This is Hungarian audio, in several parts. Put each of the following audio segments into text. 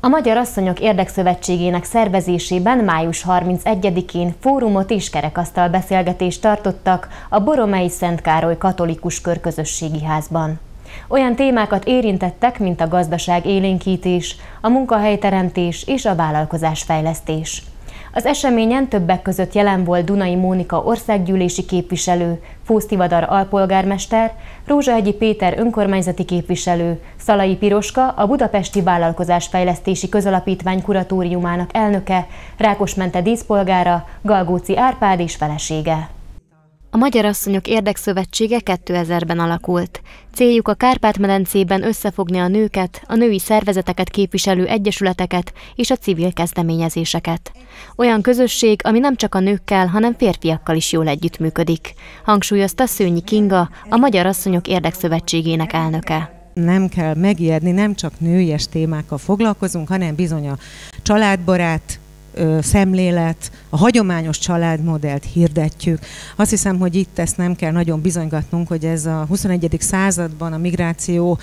A Magyar Asszonyok Érdekszövetségének szervezésében május 31-én fórumot és kerekasztal beszélgetést tartottak a Boromei Szent Károly Katolikus Körközösségi Házban. Olyan témákat érintettek, mint a gazdaság élénkítés, a munkahelyteremtés és a vállalkozásfejlesztés. Az eseményen többek között jelen volt Dunai Mónika országgyűlési képviselő, Fósztivadar alpolgármester, Rózsahegyi Péter önkormányzati képviselő, Szalai Piroska, a Budapesti Vállalkozásfejlesztési Közalapítvány kuratóriumának elnöke, Rákosmente díszpolgára, Galgóci Árpád és felesége. A Magyar Asszonyok Érdekszövetsége 2000-ben alakult. Céljuk a Kárpát-medencében összefogni a nőket, a női szervezeteket képviselő egyesületeket és a civil kezdeményezéseket. Olyan közösség, ami nem csak a nőkkel, hanem férfiakkal is jól együttműködik, hangsúlyozta Szőnyi Kinga, a Magyar Asszonyok Érdekszövetségének elnöke nem kell megijedni, nem csak nőies témákkal foglalkozunk, hanem bizony a családbarát szemlélet, a hagyományos családmodellt hirdetjük. Azt hiszem, hogy itt ezt nem kell nagyon bizonygatnunk, hogy ez a 21. században a migráció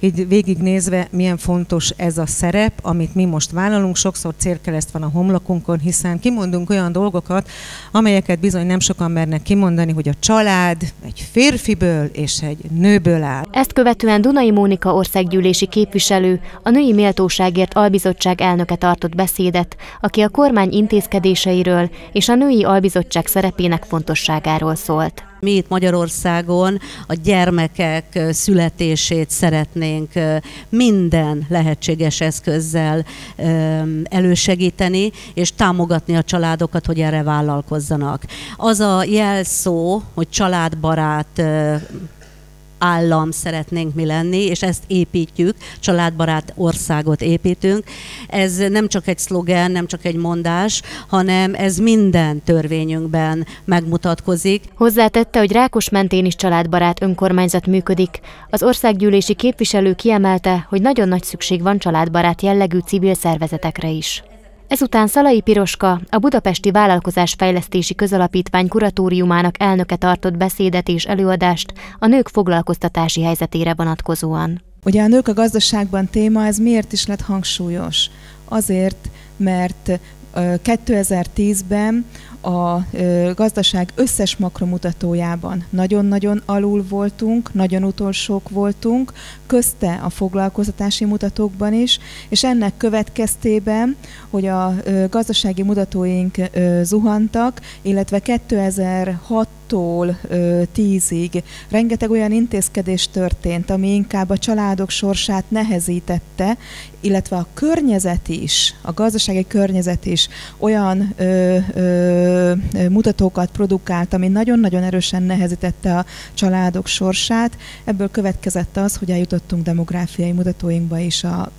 így végignézve milyen fontos ez a szerep, amit mi most vállalunk. Sokszor célkereszt van a homlokunkon, hiszen kimondunk olyan dolgokat, amelyeket bizony nem sokan mernek kimondani, hogy a család egy férfiből és egy nőből áll. Ezt követően Dunai Mónika országgyűlési képviselő, a Női Méltóságért Albizottság elnöke tartott beszédet, aki a kormány intézkedéseiről és a Női Albizottság szerepének fontosságáról szólt. Mi itt Magyarországon a gyermekek születését szeretnénk minden lehetséges eszközzel elősegíteni, és támogatni a családokat, hogy erre vállalkozzanak. Az a jelszó, hogy családbarát állam szeretnénk mi lenni, és ezt építjük, családbarát országot építünk. Ez nem csak egy szlogen, nem csak egy mondás, hanem ez minden törvényünkben megmutatkozik. Hozzátette, hogy Rákos mentén is családbarát önkormányzat működik. Az országgyűlési képviselő kiemelte, hogy nagyon nagy szükség van családbarát jellegű civil szervezetekre is. Ezután Szalai Piroska, a Budapesti Vállalkozásfejlesztési Közalapítvány kuratóriumának elnöke tartott beszédet és előadást a nők foglalkoztatási helyzetére vonatkozóan. Ugye a nők a gazdaságban téma, ez miért is lett hangsúlyos? Azért, mert 2010-ben a gazdaság összes makromutatójában nagyon-nagyon alul voltunk, nagyon utolsók voltunk, közte a foglalkoztatási mutatókban is, és ennek következtében, hogy a gazdasági mutatóink zuhantak, illetve 2006 tól tízig rengeteg olyan intézkedés történt, ami inkább a családok sorsát nehezítette, illetve a környezet is, a gazdasági környezet is olyan ö, ö, mutatókat produkált, ami nagyon-nagyon erősen nehezítette a családok sorsát. Ebből következett az, hogy eljutottunk demográfiai mutatóinkba is a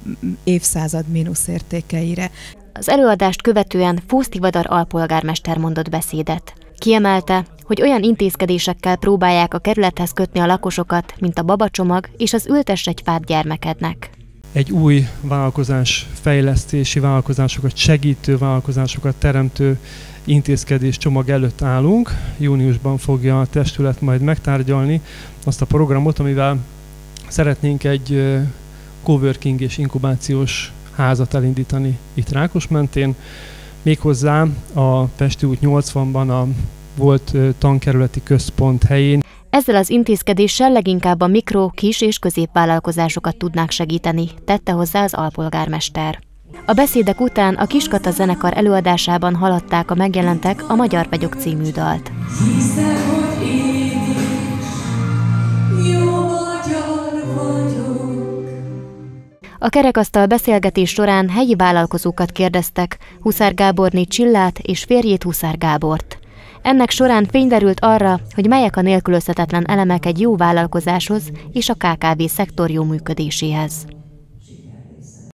évszázad mínusz értékeire. Az előadást követően Fósztivadar alpolgármester mondott beszédet. Kiemelte, hogy olyan intézkedésekkel próbálják a kerülethez kötni a lakosokat, mint a babacsomag és az ültess egy fát gyermekednek. Egy új vállalkozás fejlesztési vállalkozásokat segítő vállalkozásokat teremtő intézkedés csomag előtt állunk. Júniusban fogja a testület majd megtárgyalni azt a programot, amivel szeretnénk egy coworking és inkubációs házat elindítani itt Rákos mentén. Méghozzá a Pesti út 80-ban a volt tankerületi központ helyén. Ezzel az intézkedéssel leginkább a mikro, kis és középvállalkozásokat tudnák segíteni, tette hozzá az alpolgármester. A beszédek után a Kiskata zenekar előadásában haladták a megjelentek a Magyar Vagyok című dalt. A kerekasztal beszélgetés során helyi vállalkozókat kérdeztek, Huszár Gáborné Csillát és férjét Huszár Gábort. Ennek során fény derült arra, hogy melyek a nélkülözhetetlen elemek egy jó vállalkozáshoz és a KKV szektor jó működéséhez.